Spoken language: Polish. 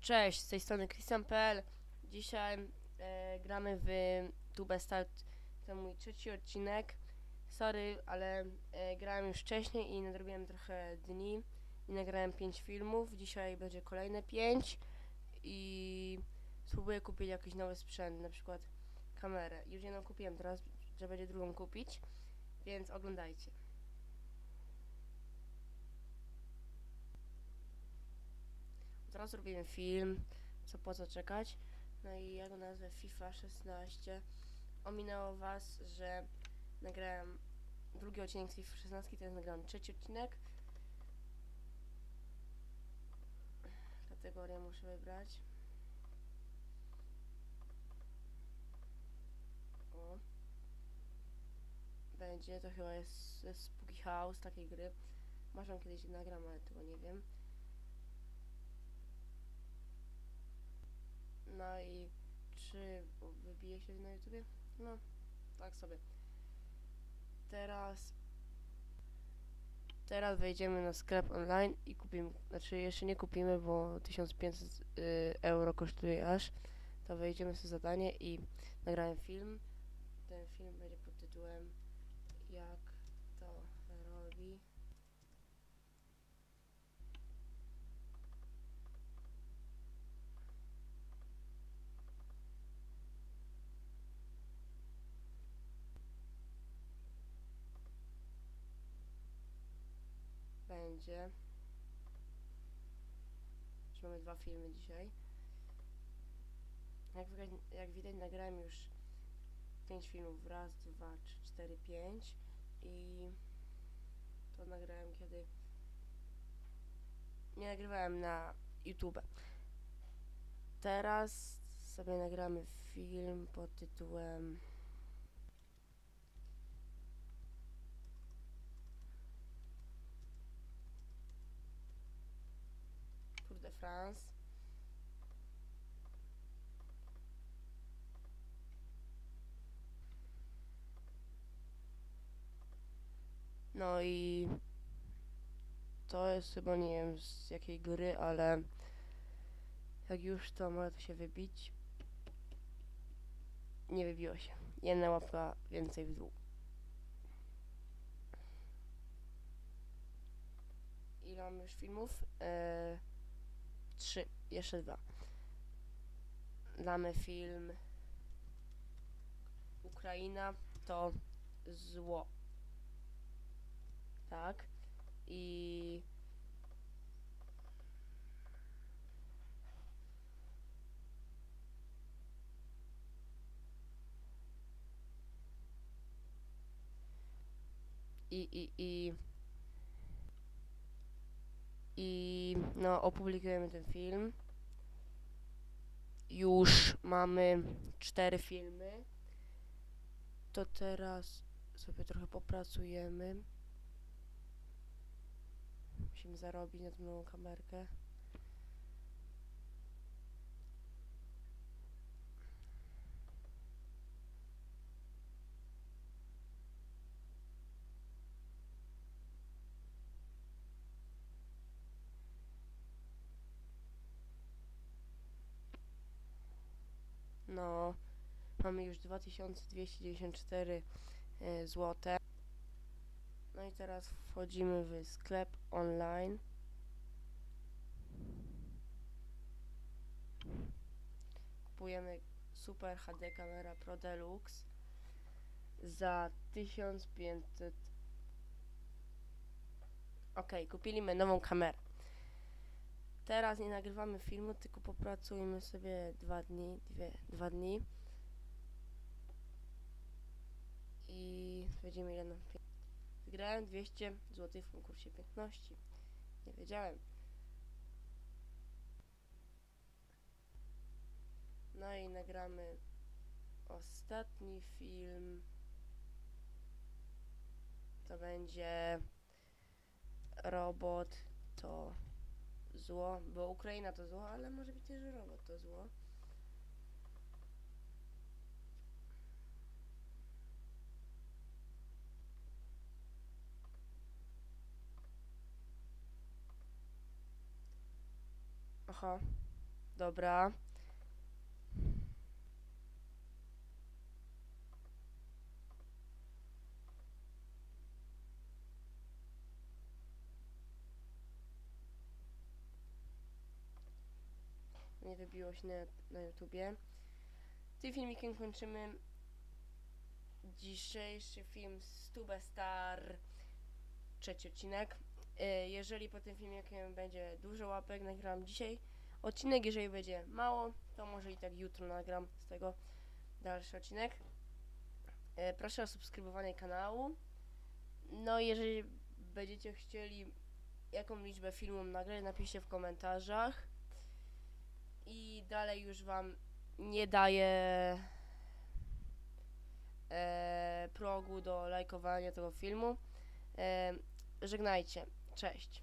Cześć, z tej strony Christian.pl. Dzisiaj e, gramy w Tube Start. To mój trzeci odcinek. Sorry, ale e, grałem już wcześniej i nadrobiłem trochę dni i nagrałem 5 filmów. Dzisiaj będzie kolejne 5 i spróbuję kupić jakiś nowy sprzęt, na przykład kamerę. Już jedną kupiłem, teraz że będzie drugą kupić, więc oglądajcie. Teraz zrobiłem film, co po co czekać. No i ja go nazwę FIFA 16. Ominęło was, że nagrałem drugi odcinek z FIFA 16, teraz nagrałem trzeci odcinek. Kategorię muszę wybrać. O. Będzie, to chyba jest ze Spooky House, takiej gry. Może kiedyś nagram, ale tego nie wiem. No i czy wybije się na YouTubie? No, tak sobie. Teraz teraz wejdziemy na sklep online i kupimy, znaczy jeszcze nie kupimy, bo 1500 y, euro kosztuje aż. To wejdziemy sobie zadanie i nagrałem film. Ten film będzie pod tytułem Jak to robi. Będzie. Że mamy dwa filmy dzisiaj. Jak, jak widać nagrałem już pięć filmów. Raz, dwa, trzy, cztery, pięć. I to nagrałem kiedy nie nagrywałem na YouTube. Teraz sobie nagramy film pod tytułem de France. No i to jest chyba nie wiem z jakiej gry, ale jak już to może to się wybić. Nie wybiło się. Jedna łapka więcej w dół. Ile mam już filmów? Eee, trzy, jeszcze dwa. Damy film Ukraina to zło. Tak. I i, i, i i no opublikujemy ten film. Już mamy cztery filmy. To teraz sobie trochę popracujemy. Musimy zarobić na tą nową kamerkę. No, mamy już 2294 y, złote. No i teraz wchodzimy w sklep online. Kupujemy Super HD Camera Pro Deluxe za 1500 Ok, kupiliśmy nową kamerę. Teraz nie nagrywamy filmu, tylko popracujmy sobie dwa dni, dwie, dwa dni. I będziemy ile nam Wygrałem 200 zł w konkursie piękności. Nie wiedziałem. No i nagramy ostatni film. To będzie robot to zło, bo Ukraina to zło, ale może być też, robot to zło. Aha, Dobra. Nie wybiło się na, na YouTubie. Tym filmikiem kończymy dzisiejszy film z Tube Star. Trzeci odcinek. E, Jeżeli po tym filmikiem będzie dużo łapek, nagram dzisiaj odcinek. Jeżeli będzie mało, to może i tak jutro nagram z tego dalszy odcinek. E, Proszę o subskrybowanie kanału. No, jeżeli będziecie chcieli jaką liczbę filmów nagrać, napiszcie w komentarzach. I dalej już wam nie daję e, progu do lajkowania tego filmu. E, żegnajcie. Cześć.